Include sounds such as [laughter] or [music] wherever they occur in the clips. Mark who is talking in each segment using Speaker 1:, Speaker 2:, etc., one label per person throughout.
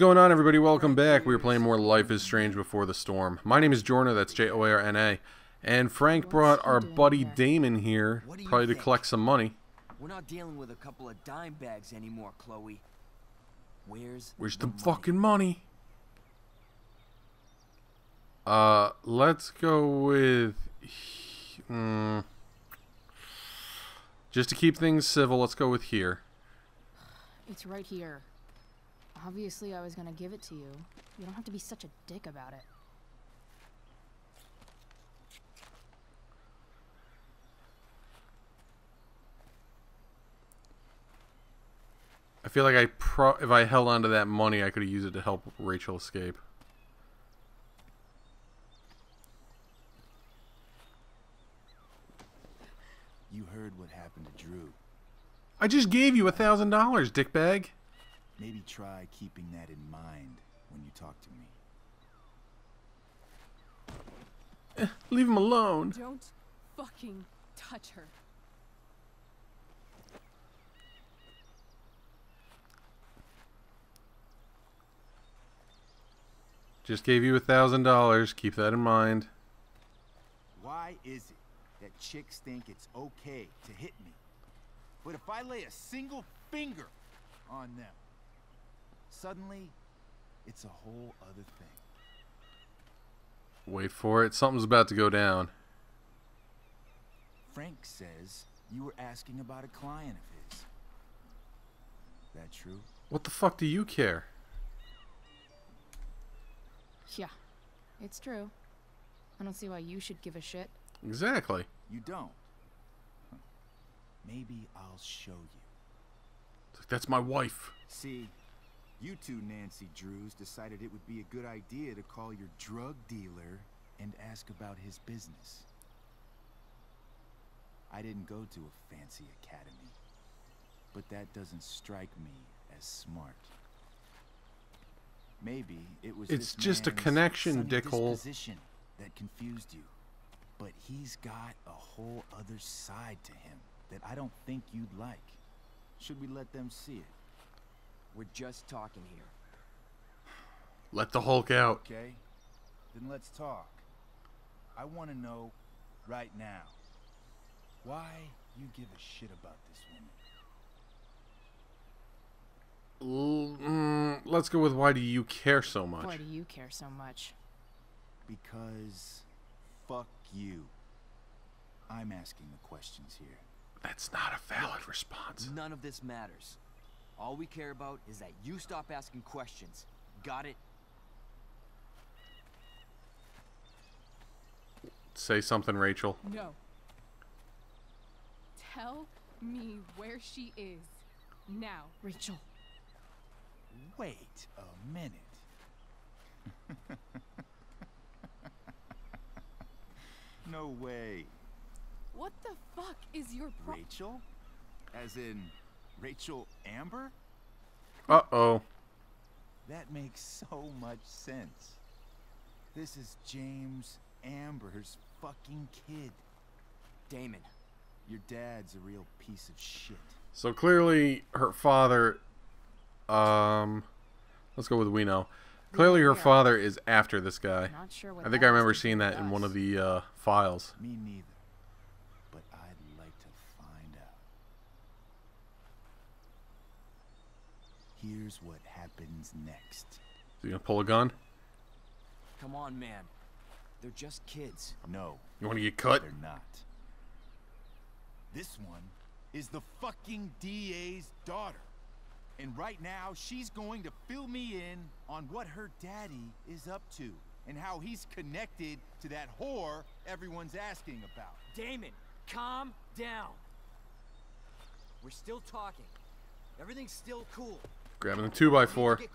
Speaker 1: What is going on, everybody? Welcome back. We are playing more Life is Strange Before the Storm. My name is Joarna, that's J O A R N A. And Frank brought our buddy Damon here,
Speaker 2: What do
Speaker 1: probably to collect some money.
Speaker 2: We're not dealing with a couple of dime bags anymore, Chloe. Where's
Speaker 1: Where's the
Speaker 2: money?
Speaker 1: fucking money? Uh, let's go with. Mm, just to keep things civil, let's go with here.
Speaker 3: It's right here. Obviously, I was gonna give it to you. You don't have to be such a dick about it.
Speaker 1: I feel like I pro if I held onto that money, I could have used it to help Rachel escape.
Speaker 4: You heard what happened to Drew.
Speaker 1: I just gave you a thousand dollars, dickbag.
Speaker 4: Maybe try keeping that in mind when you talk to me.
Speaker 1: Eh, leave him alone.
Speaker 5: Don't fucking touch her.
Speaker 1: Just gave you a thousand dollars. Keep that in mind.
Speaker 4: Why is it that chicks think it's okay to hit me? But if I lay a single finger on them, suddenly it's a whole other thing.
Speaker 1: Wait for it. Something's about to go down.
Speaker 4: Frank says you were asking about a client of his. That true?
Speaker 1: What the fuck do you care?
Speaker 3: Yeah, it's true. I don't see why you should give a shit.
Speaker 1: Exactly.
Speaker 4: You don't? Maybe I'll show you.
Speaker 1: That's my wife.
Speaker 4: See, you two Nancy Drews decided it would be a good idea to call your drug dealer and ask about his business. I didn't go to a fancy academy, but that doesn't strike me as smart. Maybe it was
Speaker 1: It's just a connection, dickhole.
Speaker 4: that confused you. But he's got a whole other side to him that I don't think you'd like. Should we let them see it?
Speaker 2: We're just talking here.
Speaker 1: Let the Hulk out.
Speaker 4: Okay? Then let's talk. I want to know right now why you give a shit about this woman.
Speaker 1: L- mm, let's go with why do you care so much?
Speaker 3: Why do you care so much?
Speaker 4: Because fuck you. I'm asking the questions here.
Speaker 1: That's not a valid response.
Speaker 2: None of this matters. All we care about is that you stop asking questions. Got it?
Speaker 1: Say something, Rachel.
Speaker 5: No. Tell me where she is. Now.
Speaker 3: Rachel,
Speaker 4: Wait a minute. [laughs] no way.
Speaker 5: What the fuck is your pro-
Speaker 4: Rachel? As in Rachel Amber?
Speaker 1: Uh oh.
Speaker 4: That makes so much sense. This is James Amber's fucking kid.
Speaker 2: Damon.
Speaker 4: Your dad's a real piece of shit.
Speaker 1: So clearly, her father. Um, let's go with we know. Clearly, her father is after this guy.
Speaker 3: not sure what
Speaker 1: I think I remember seeing
Speaker 3: with
Speaker 1: that in one of the uh, files.
Speaker 4: Me neither. But I'd like to find out. Here's what happens next.
Speaker 1: Is he gonna pull a gun?
Speaker 2: Come on, man. They're just kids.
Speaker 4: No,
Speaker 1: You want to get cut?
Speaker 4: they're not. This one is the fucking DA's daughter. And right now, she's going to fill me in on what her daddy is up to and how he's connected to that whore everyone's asking about.
Speaker 2: Damon, calm down. We're still talking. Everything's still cool.
Speaker 1: Grabbing the two by four.
Speaker 2: Get.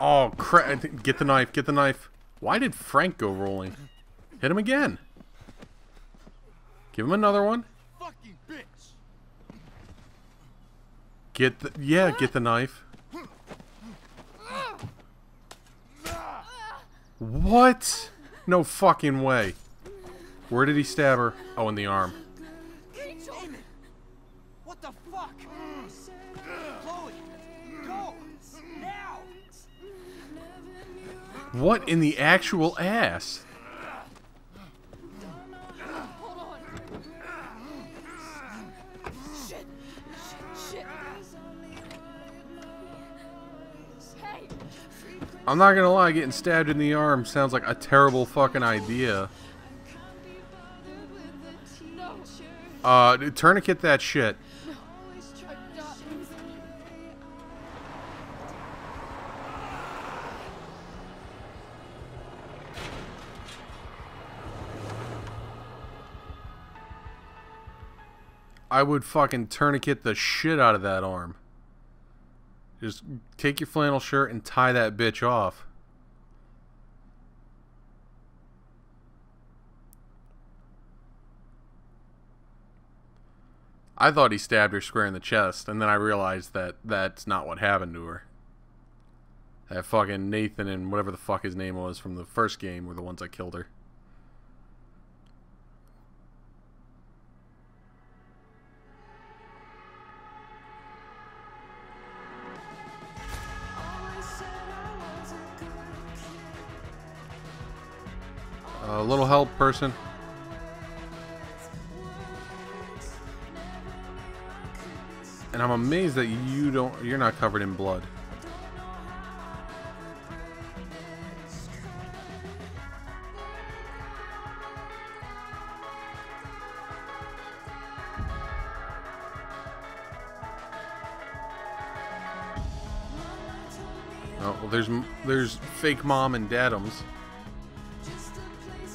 Speaker 1: Oh crap! Get the knife. Get the knife. Why did Frank go rolling? Hit him again. Give him another one.
Speaker 4: Fucking bitch!
Speaker 1: Get the yeah. Get the knife. What? No fucking way. Where did he stab her? Oh, in the arm.
Speaker 2: What the fuck?
Speaker 1: What in the actual ass? I'm not gonna lie, getting stabbed in the arm sounds like a terrible fucking idea. Uh, tourniquet that shit. I would fucking tourniquet the shit out of that arm. Just take your flannel shirt and tie that bitch off. I thought he stabbed her square in the chest, and then I realized that that's not what happened to her. That fucking Nathan and whatever the fuck his name was from the first game were the ones that killed her. Help, person. And I'm amazed that you don't you're not covered in blood. Oh, there's there's fake mom and dadums.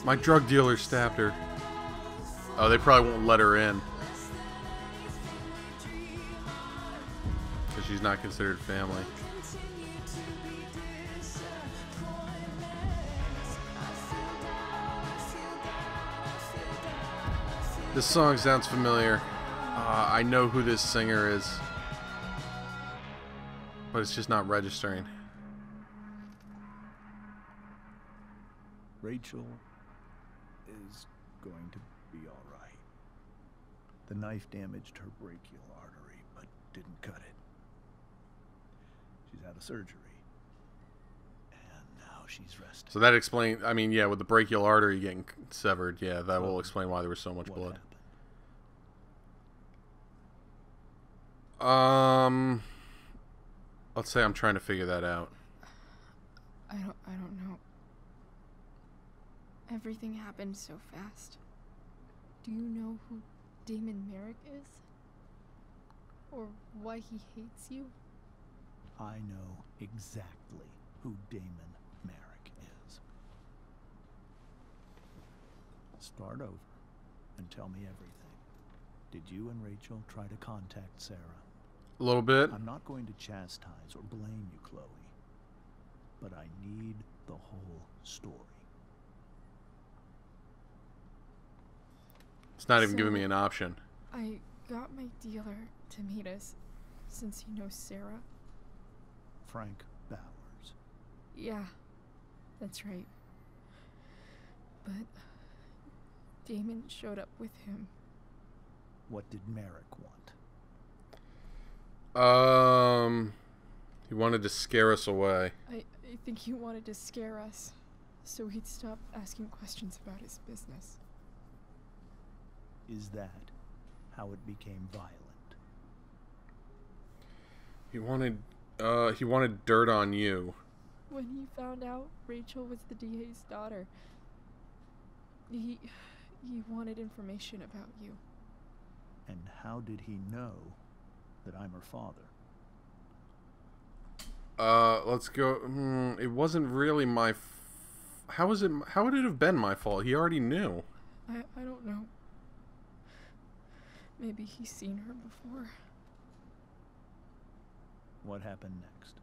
Speaker 1: My drug dealer stabbed her. Oh, they probably won't let her in. Because she's not considered family. This song sounds familiar. Uh, I know who this singer is. But it's just not registering.
Speaker 6: Rachel going to be all right. The knife damaged her brachial artery, but didn't cut it. She's out of surgery. And now she's resting.
Speaker 1: So that explains. I mean, yeah, with the brachial artery getting severed, yeah, that will explain why there was so much
Speaker 6: what
Speaker 1: blood.
Speaker 6: happened?
Speaker 1: Um, let's say I'm trying to figure that out.
Speaker 5: I don't I don't know. Everything happened so fast. Do you know who Damon Merrick is? Or why he hates you?
Speaker 6: I know exactly who Damon Merrick is. Start over and tell me everything. Did you and Rachel try to contact Sarah?
Speaker 1: A little bit.
Speaker 6: I'm not going to chastise or blame you, Chloe, but I need the whole story.
Speaker 1: It's not even giving me an option.
Speaker 5: I got my dealer to meet us since he knows Sarah.
Speaker 6: Frank Bowers.
Speaker 5: Yeah, that's right. But Damon showed up with him.
Speaker 6: What did Merrick want?
Speaker 1: Um, he wanted to scare us away.
Speaker 5: I, I think he wanted to scare us so he'd stop asking questions about his business.
Speaker 6: Is that how it became violent?
Speaker 1: He wanted, uh, he wanted dirt on you.
Speaker 5: When he found out Rachel was the DA's daughter, he he wanted information about you.
Speaker 6: And how did he know that I'm her father?
Speaker 1: Uh, let's go. Hmm, it wasn't really my. F- how was it? How would it have been my fault? He already knew.
Speaker 5: I I don't know. Maybe he's seen her before.
Speaker 6: What happened next?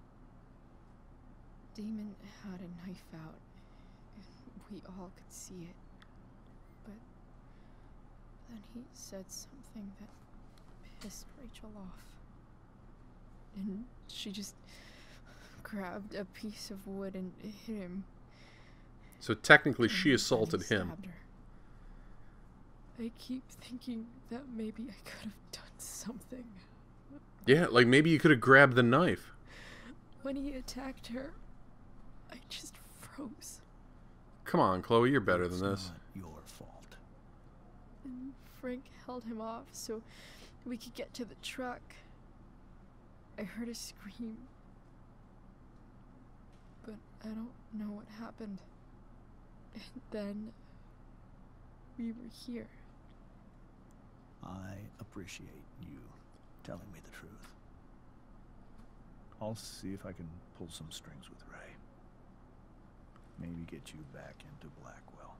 Speaker 5: Damon had a knife out, and we all could see it. But then he said something that pissed Rachel off. And she just grabbed a piece of wood and hit him.
Speaker 1: So technically,
Speaker 5: and
Speaker 1: she assaulted him.
Speaker 5: her. I keep thinking that maybe I could have done something.
Speaker 1: Yeah, like maybe you could have grabbed the knife.
Speaker 5: When he attacked her, I just froze.
Speaker 1: Come on, Chloe, you're better than this.
Speaker 6: not your fault.
Speaker 5: And Frank held him off so we could get to the truck. I heard a scream. But I don't know what happened. And then we were here.
Speaker 6: I appreciate you telling me the truth. I'll see if I can pull some strings with Ray. Maybe get you back into Blackwell.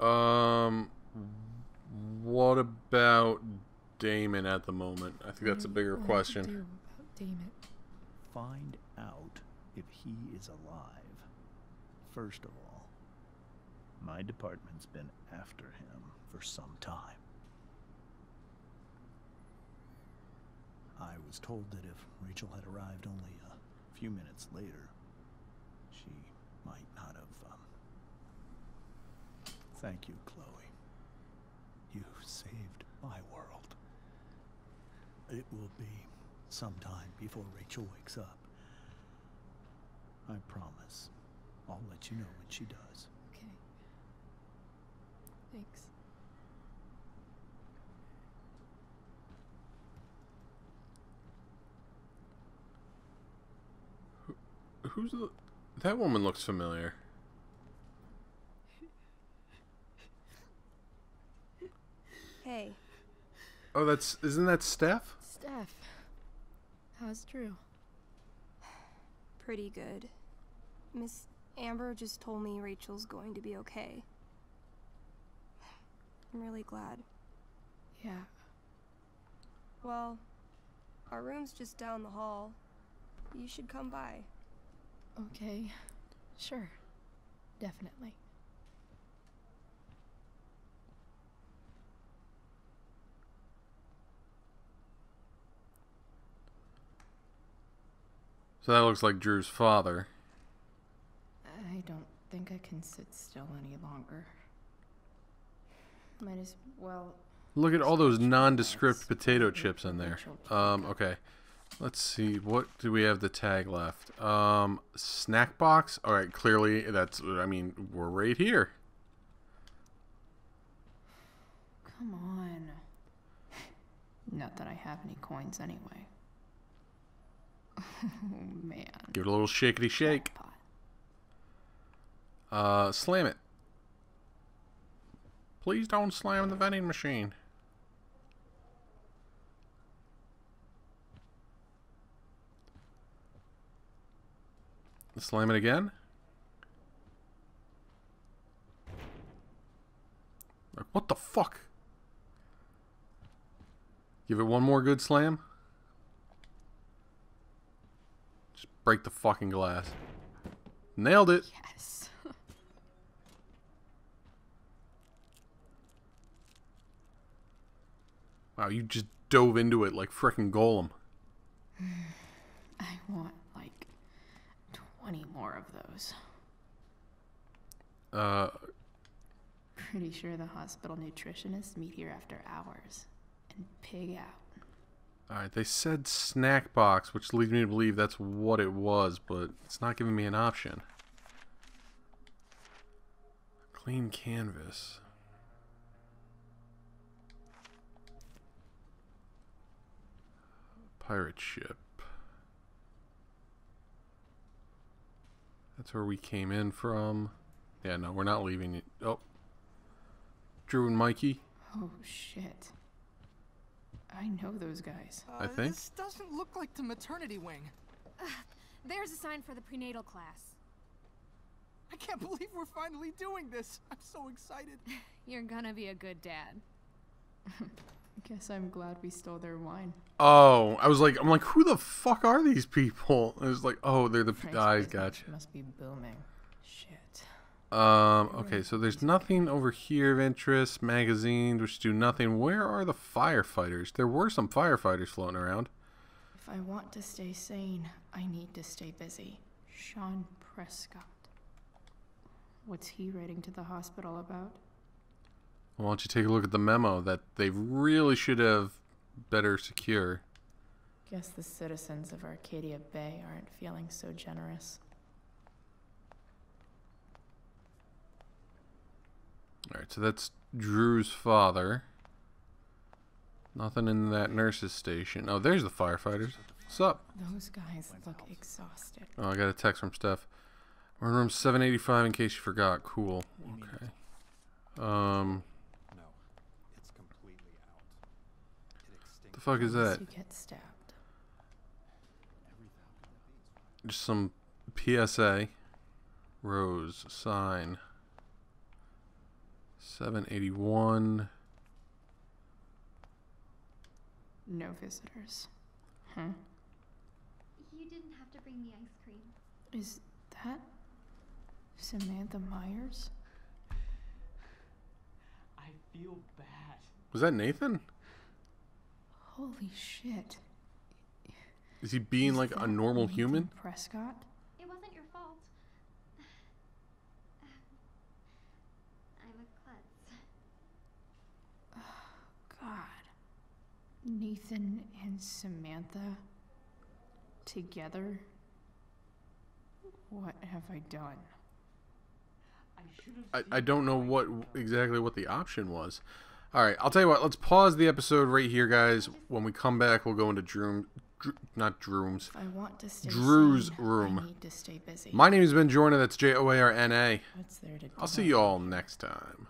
Speaker 1: Um, what about Damon at the moment? I think that's a bigger
Speaker 5: will I
Speaker 1: question.
Speaker 5: do about Damon?
Speaker 6: Find out if he is alive. First of all, my department's been after him for some time. I was told that if Rachel had arrived only a few minutes later, she might not have. Um... Thank you, Chloe. You saved my world. It will be some time before Rachel wakes up. I promise. I'll let you know when she does.
Speaker 5: Okay. Thanks.
Speaker 1: Who's the? That woman looks familiar.
Speaker 7: Hey,
Speaker 1: Oh, that's isn't that Steph?
Speaker 5: Steph. How's Drew?
Speaker 7: pretty good. Miss Amber just told me Rachel's going to be okay. I'm really glad.
Speaker 5: Yeah.
Speaker 7: Well, our room's just down the hall. You should come by.
Speaker 5: Okay. Sure. Definitely.
Speaker 1: So that looks like Drew's father.
Speaker 3: I don't think I can sit still any longer. Might as well.
Speaker 1: Look at all those nondescript potato chips in there. Um, okay. Let's see. What do we have the tag left? Um, snack box. All right. Clearly, that's. I mean, we're right here.
Speaker 3: Come on. Not that I have any coins anyway. Oh [laughs] man.
Speaker 1: Give it a little shakety shake. Uh, slam it. Please don't slam the vending machine. Slam it again. Like, what the fuck? Give it one more good slam. Just break the fucking glass. Nailed it.
Speaker 3: Yes.
Speaker 1: Wow, you just dove into it like frickin' Gollum. [sighs]
Speaker 3: I want like 20 more of those.
Speaker 1: Uh,
Speaker 3: Pretty sure the hospital nutritionists meet here after hours and pig out.
Speaker 1: alright, they said snack box, which leads me to believe that's what it was, but it's not giving me an option. Clean canvas. Pirate ship. That's where we came in from. Yeah, no, we're not leaving it. Oh. Drew and Mikey.
Speaker 3: Oh shit. I know those guys.
Speaker 1: I think.
Speaker 8: Uh, This doesn't look like the maternity wing.
Speaker 9: There's a sign for the prenatal class.
Speaker 8: I can't believe we're finally doing this. I'm so excited. [laughs]
Speaker 9: You're gonna be a good dad. [laughs]
Speaker 3: I guess I'm glad we stole their wine.
Speaker 1: Oh, I was like, I'm like, who the fuck are these people? [laughs] I was like, oh, they're the
Speaker 3: Frank's business
Speaker 1: Gotcha.
Speaker 3: Must be booming. Shit.
Speaker 1: Um. Okay, so there's nothing over here of interest. Magazines, which do nothing. Where are the firefighters? There were some firefighters floating around.
Speaker 3: If I want to stay sane, I need to stay busy. Sean Prescott. What's he writing to the hospital about?
Speaker 1: Why don't you take a look at the memo that they really should have better secure?
Speaker 3: Guess the citizens of Arcadia Bay aren't feeling so generous.
Speaker 1: Alright, so that's Drew's father. Nothing in that nurse's station. Oh, there's the firefighters. What's up?
Speaker 3: Those guys look exhausted.
Speaker 1: Oh, I got a text from Steph. We're in room 785 in case you forgot. Cool. Okay. Um,
Speaker 10: No, it's completely out. It extinguished
Speaker 1: the fuck is that?
Speaker 3: You get stabbed.
Speaker 1: Just some PSA. Rose sign. 781.
Speaker 3: No visitors. Huh?
Speaker 11: You didn't have to bring me ice cream.
Speaker 3: Is that Samantha Myers?
Speaker 8: I feel bad.
Speaker 1: Was that Nathan?
Speaker 3: Holy shit.
Speaker 1: Is he being
Speaker 3: Is
Speaker 1: like a normal
Speaker 3: Nathan
Speaker 1: human?
Speaker 3: Prescott?
Speaker 11: It wasn't your fault. [sighs] I'm a klutz.
Speaker 3: Oh, [sighs] God. Nathan and Samantha together? What have I done?
Speaker 8: I should have.
Speaker 1: I, I don't know what exactly what the option was. All right, I'll tell you what. Let's pause the episode right here, guys. When we come back, we'll go into Drew, Drew not Droom's.
Speaker 3: If I want to stay
Speaker 1: Drew's
Speaker 3: sane,
Speaker 1: room.
Speaker 3: I need to stay busy.
Speaker 1: My name is Ben Joarna. That's J O A R N A.
Speaker 3: What's there to do
Speaker 1: I'll see you all next time.